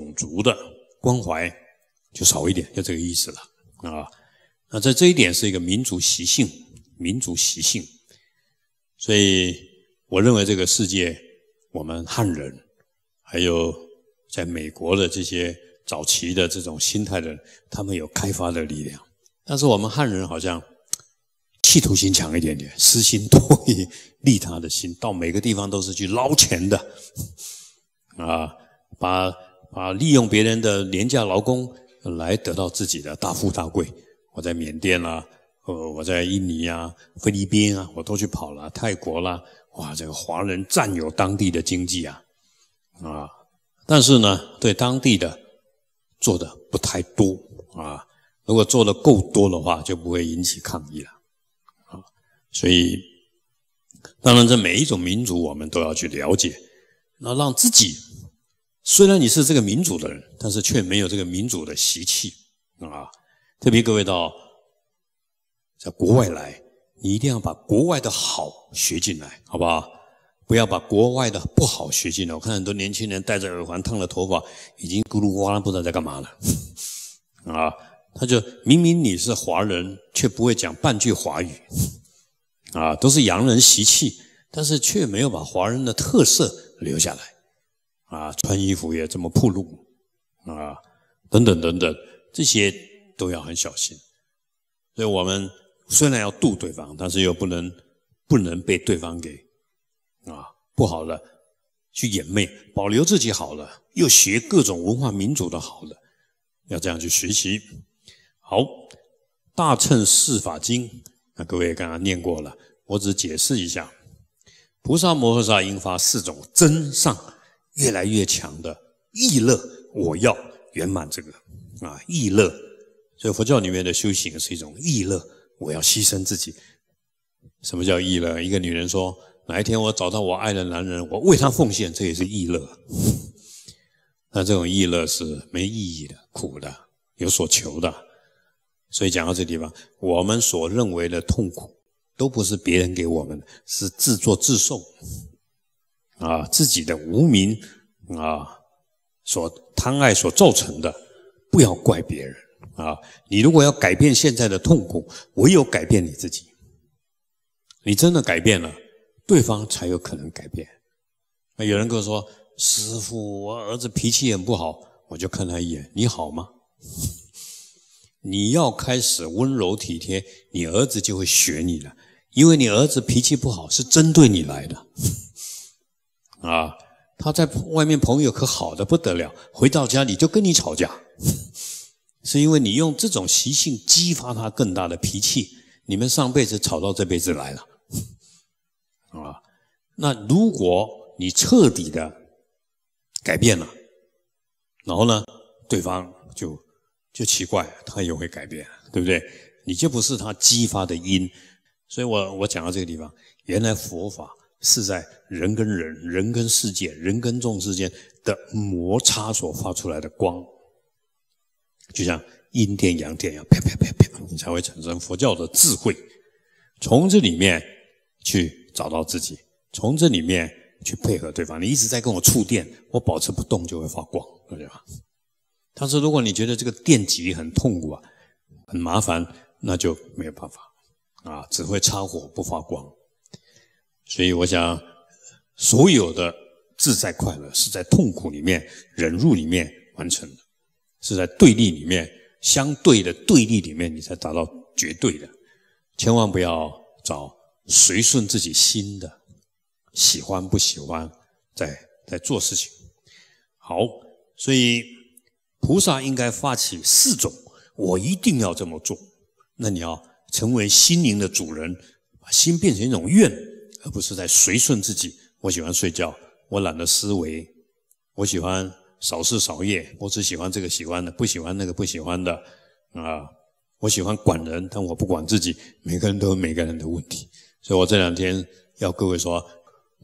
种族的关怀就少一点，就这个意思了啊。那在这一点是一个民族习性，民族习性。所以我认为这个世界，我们汉人，还有在美国的这些早期的这种心态的，他们有开发的力量。但是我们汉人好像企图心强一点点，私心多于 利他的心，到每个地方都是去捞钱的，啊，把啊利用别人的廉价劳工来得到自己的大富大贵。我在缅甸啦。呃，我在印尼啊、菲律宾啊，我都去跑了，泰国啦，哇，这个华人占有当地的经济啊，啊，但是呢，对当地的做的不太多啊，如果做的够多的话，就不会引起抗议了，啊，所以，当然，这每一种民族我们都要去了解，那让自己，虽然你是这个民族的人，但是却没有这个民族的习气啊，特别各位到。在国外来，你一定要把国外的好学进来，好不好？不要把国外的不好学进来。我看很多年轻人戴着耳环、烫了头发，已经咕噜呱啦不知道在干嘛了。啊，他就明明你是华人，却不会讲半句华语，啊，都是洋人习气，但是却没有把华人的特色留下来。啊，穿衣服也这么暴露，啊，等等等等，这些都要很小心。所以我们。虽然要度对方，但是又不能不能被对方给啊不好的去掩昧，保留自己好了，又学各种文化民族的好了，要这样去学习。好，《大乘四法经》，那各位刚刚念过了，我只解释一下：菩萨摩诃萨应发四种真上越来越强的意乐，我要圆满这个啊意乐。所以佛教里面的修行是一种意乐。我要牺牲自己，什么叫意乐？一个女人说：“哪一天我找到我爱的男人，我为他奉献，这也是意乐。”那这种意乐是没意义的、苦的、有所求的。所以讲到这地方，我们所认为的痛苦，都不是别人给我们的，是自作自受啊，自己的无名啊，所贪爱所造成的，不要怪别人。啊，你如果要改变现在的痛苦，唯有改变你自己。你真的改变了，对方才有可能改变。那有人跟我说：“师傅，我儿子脾气很不好。”我就看他一眼：“你好吗？” 你要开始温柔体贴，你儿子就会学你了。因为你儿子脾气不好，是针对你来的。啊，他在外面朋友可好的不得了，回到家里就跟你吵架。是因为你用这种习性激发他更大的脾气，你们上辈子吵到这辈子来了，啊，那如果你彻底的改变了，然后呢，对方就就奇怪，他也会改变，对不对？你就不是他激发的因，所以我我讲到这个地方，原来佛法是在人跟人、人跟世界、人跟众之间的摩擦所发出来的光。就像阴电阳电一样，啪啪啪啪，你才会产生佛教的智慧。从这里面去找到自己，从这里面去配合对方。你一直在跟我触电，我保持不动就会发光，对吧？但是如果你觉得这个电极很痛苦啊，很麻烦，那就没有办法啊，只会插火不发光。所以我想，所有的自在快乐是在痛苦里面、忍辱里面完成的。是在对立里面，相对的对立里面，你才达到绝对的。千万不要找随顺自己心的，喜欢不喜欢，在在做事情。好，所以菩萨应该发起四种，我一定要这么做。那你要成为心灵的主人，把心变成一种愿，而不是在随顺自己。我喜欢睡觉，我懒得思维，我喜欢。少事少业，我只喜欢这个喜欢的，不喜欢那个不喜欢的啊！我喜欢管人，但我不管自己。每个人都有每个人的问题，所以我这两天要各位说，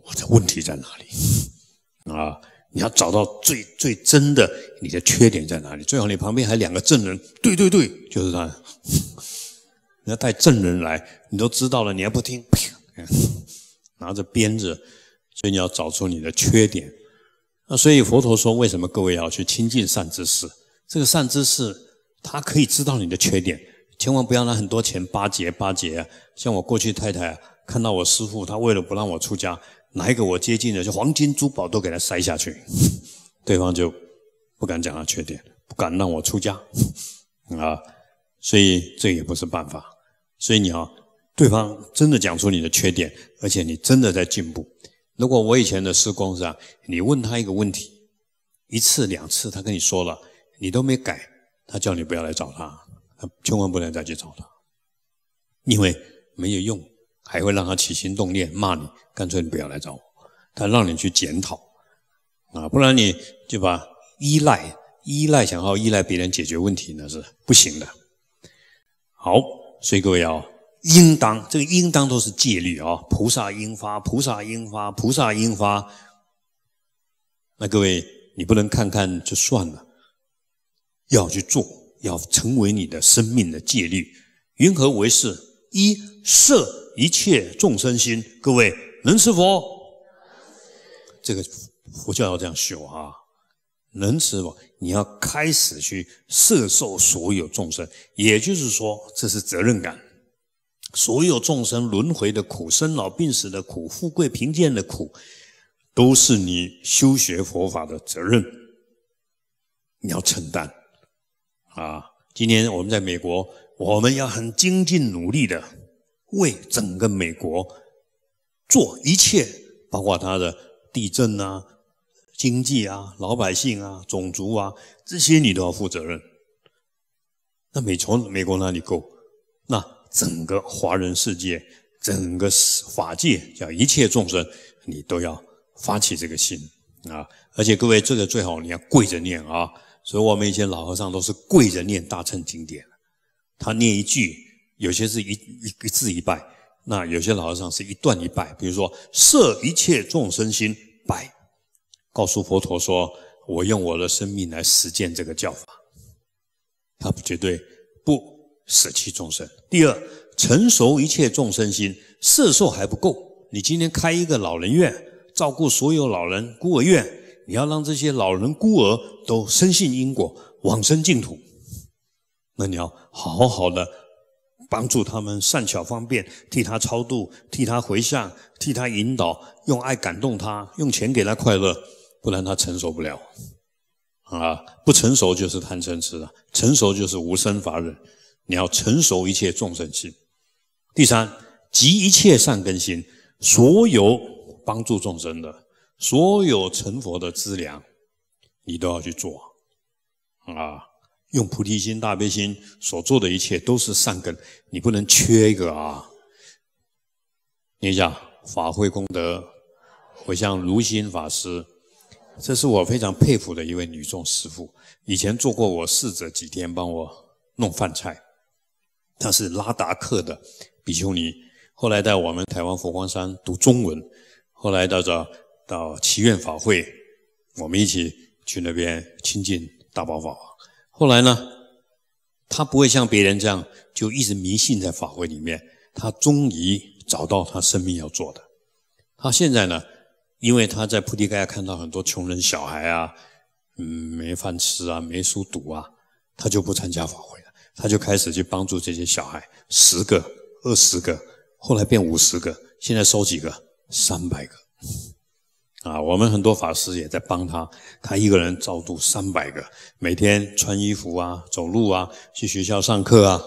我的问题在哪里啊？你要找到最最真的你的缺点在哪里？最好你旁边还两个证人，对对对，就是他。你要带证人来，你都知道了，你还不听，拿着鞭子，所以你要找出你的缺点。那所以佛陀说，为什么各位要去亲近善知识？这个善知识他可以知道你的缺点，千万不要拿很多钱巴结巴结啊！像我过去太太看到我师父，他为了不让我出家，哪一个我接近的，就黄金珠宝都给他塞下去，对方就不敢讲他缺点，不敢让我出家啊！所以这也不是办法。所以你要对方真的讲出你的缺点，而且你真的在进步。如果我以前的施工是这样，你问他一个问题，一次两次他跟你说了，你都没改，他叫你不要来找他，千万不能再去找他，因为没有用，还会让他起心动念骂你，干脆你不要来找我，他让你去检讨啊，不然你就把依赖依赖想要依赖别人解决问题那是不行的。好，所以各位要。应当，这个应当都是戒律啊！菩萨应发，菩萨应发，菩萨应发。那各位，你不能看看就算了，要去做，要成为你的生命的戒律。云何为是？一摄一切众生心。各位能持佛？这个佛教要这样修啊！能持佛，你要开始去摄受所有众生，也就是说，这是责任感。所有众生轮回的苦、生老病死的苦、富贵贫贱的苦，都是你修学佛法的责任，你要承担。啊，今天我们在美国，我们要很精进努力的为整个美国做一切，包括它的地震啊、经济啊、老百姓啊、种族啊这些，你都要负责任。那美从美国哪里够？整个华人世界，整个法界，叫一切众生，你都要发起这个心啊！而且各位，这个最好你要跪着念啊！所以我们以前老和尚都是跪着念大乘经典，他念一句，有些是一一个字一拜，那有些老和尚是一段一拜。比如说，摄一切众生心，拜，告诉佛陀说：“我用我的生命来实践这个教法。”他绝对不。舍弃众生。第二，成熟一切众生心，色受还不够。你今天开一个老人院，照顾所有老人孤儿院，你要让这些老人孤儿都深信因果，往生净土。那你要好好的帮助他们，善巧方便，替他超度，替他回向，替他引导，用爱感动他，用钱给他快乐，不然他承受不了。啊，不成熟就是贪嗔痴了，成熟就是无生法忍。你要成熟一切众生心。第三，集一切善根心，所有帮助众生的，所有成佛的资粮，你都要去做啊！用菩提心、大悲心所做的一切都是善根，你不能缺一个啊！念一下法会功德，我向如心法师，这是我非常佩服的一位女众师父，以前做过我侍者几天，帮我弄饭菜。他是拉达克的比丘尼，后来在我们台湾佛光山读中文，后来到这到祈愿法会，我们一起去那边亲近大宝法王。后来呢，他不会像别人这样就一直迷信在法会里面，他终于找到他生命要做的。他现在呢，因为他在菩提盖看到很多穷人小孩啊，嗯，没饭吃啊，没书读啊，他就不参加法会。他就开始去帮助这些小孩，十个、二十个，后来变五十个，现在收几个？三百个。啊，我们很多法师也在帮他，他一个人照顾三百个，每天穿衣服啊、走路啊、去学校上课啊，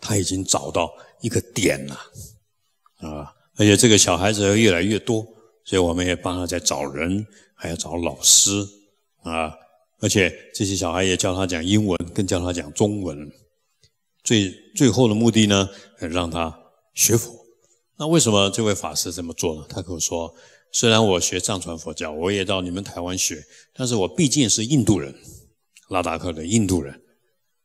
他已经找到一个点了。啊，而且这个小孩子越来越多，所以我们也帮他在找人，还要找老师啊，而且这些小孩也教他讲英文，更教他讲中文。最最后的目的呢，让他学佛。那为什么这位法师这么做呢？他跟我说：“虽然我学藏传佛教，我也到你们台湾学，但是我毕竟是印度人，拉达克的印度人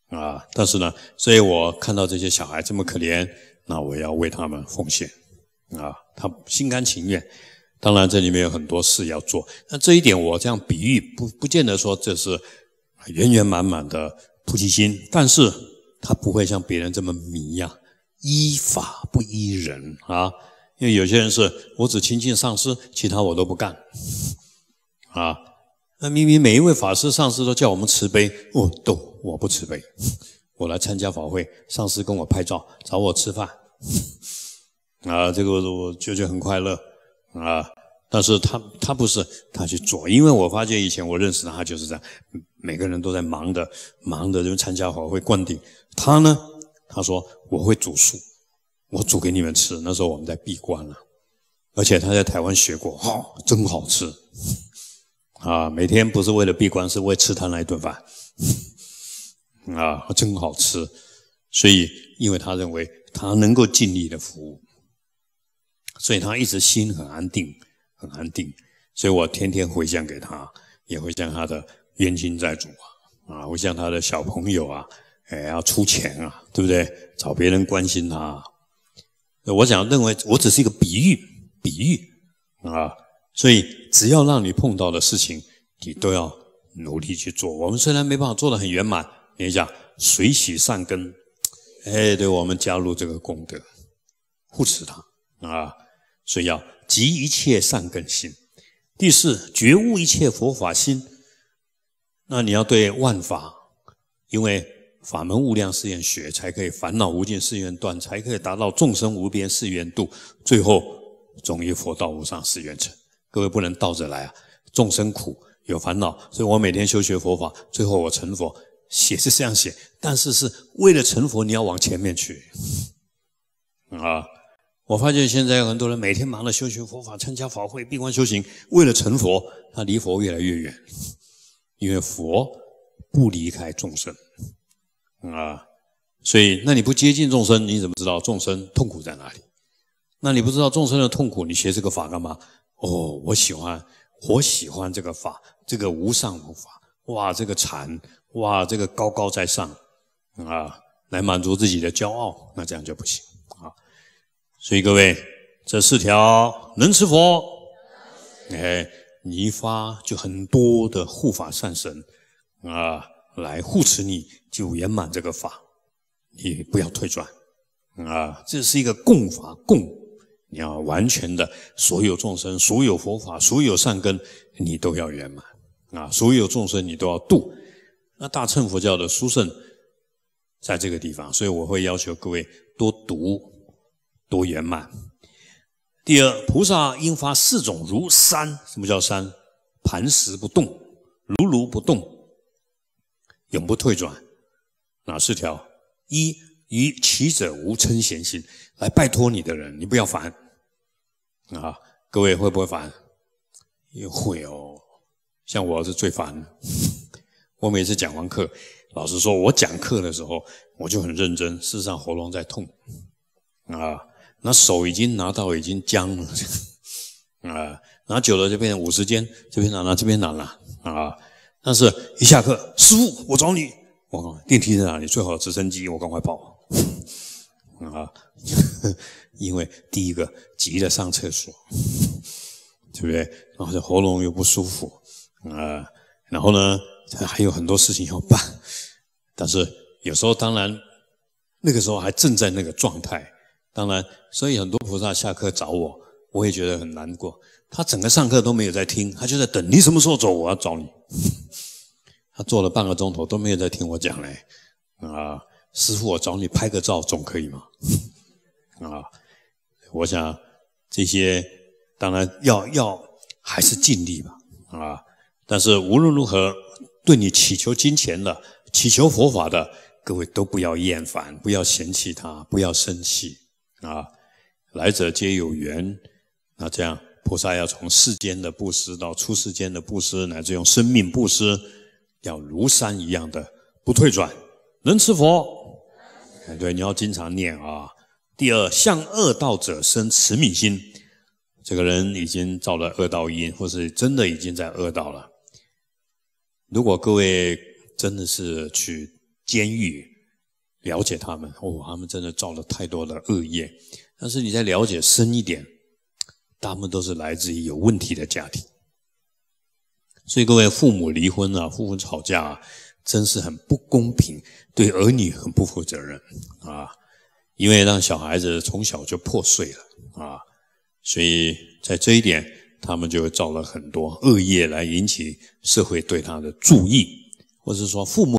啊。但是呢，所以我看到这些小孩这么可怜，那我要为他们奉献啊。他心甘情愿。当然，这里面有很多事要做。那这一点我这样比喻，不不见得说这是圆圆满满的菩提心，但是。他不会像别人这么迷呀，依法不依人啊！因为有些人是我只亲近上师，其他我都不干啊。那明明每一位法师、上师都叫我们慈悲，哦，都我不慈悲，我来参加法会，上师跟我拍照，找我吃饭，啊，这个我觉得很快乐啊。但是他他不是他去做，因为我发觉以前我认识他，他就是这样，每个人都在忙的忙的，就参加好会灌顶。他呢，他说我会煮素，我煮给你们吃。那时候我们在闭关了，而且他在台湾学过，哈，真好吃啊！每天不是为了闭关，是为吃他那一顿饭 啊，真好吃。所以，因为他认为他能够尽力的服务，所以他一直心很安定。很安定，所以我天天回向给他，也会向他的冤亲债主啊，啊，会向他的小朋友啊，哎，要出钱啊，对不对？找别人关心他。我想认为，我只是一个比喻，比喻啊，所以只要让你碰到的事情，你都要努力去做。我们虽然没办法做得很圆满，你讲水洗善根，哎，对我们加入这个功德，护持他啊，所以要。集一切善根心，第四觉悟一切佛法心。那你要对万法，因为法门无量誓愿学，才可以烦恼无尽誓愿断，才可以达到众生无边誓愿度，最后终于佛道无上誓愿成。各位不能倒着来啊！众生苦有烦恼，所以我每天修学佛法，最后我成佛。写是这样写，但是是为了成佛，你要往前面去啊。我发现现在有很多人每天忙着修行佛法、参加法会、闭关修行，为了成佛，他离佛越来越远。因为佛不离开众生啊，所以那你不接近众生，你怎么知道众生痛苦在哪里？那你不知道众生的痛苦，你学这个法干嘛？哦，我喜欢，我喜欢这个法，这个无上佛法，哇，这个禅，哇，这个高高在上啊，来满足自己的骄傲，那这样就不行。所以各位，这四条能吃佛，哎，你一发就很多的护法善神啊，来护持你，就圆满这个法，你不要退转啊！这是一个共法共，你要完全的，所有众生、所有佛法、所有善根，你都要圆满啊！所有众生你都要度。那大乘佛教的殊胜在这个地方，所以我会要求各位多读。多圆满。第二，菩萨应发四种如山。什么叫山？磐石不动，如如不动，永不退转。哪四条？一，于其者无嗔嫌心。来拜托你的人，你不要烦啊！各位会不会烦？也会哦。像我是最烦。我每次讲完课，老师说我讲课的时候，我就很认真。事实上，喉咙在痛啊。那手已经拿到已经僵了，啊，拿久了就变成五十肩，这边拿了，这边拿了，啊，但是一下课，师傅，我找你，我电梯在哪里？最好直升机，我赶快跑，啊，因为第一个急着上厕所，对不对？然后喉咙又不舒服，啊，然后呢，还有很多事情要办，但是有时候当然那个时候还正在那个状态。当然，所以很多菩萨下课找我，我也觉得很难过。他整个上课都没有在听，他就在等你什么时候走，我要找你。他坐了半个钟头都没有在听我讲嘞。啊，师傅，我找你拍个照总可以吗？啊，我想这些当然要要还是尽力吧。啊，但是无论如何，对你祈求金钱的、祈求佛法的，各位都不要厌烦，不要嫌弃他，不要生气。啊，来者皆有缘。那这样，菩萨要从世间的布施到出世间的布施，乃至用生命布施，要如山一样的不退转。能吃佛，对，你要经常念啊。第二，向恶道者生慈悯心。这个人已经造了恶道因，或是真的已经在恶道了。如果各位真的是去监狱。了解他们哦，他们真的造了太多的恶业。但是你再了解深一点，他们都是来自于有问题的家庭。所以各位父母离婚啊，父母吵架啊，真是很不公平，对儿女很不负责任啊。因为让小孩子从小就破碎了啊。所以在这一点，他们就造了很多恶业来引起社会对他的注意，或者说父母。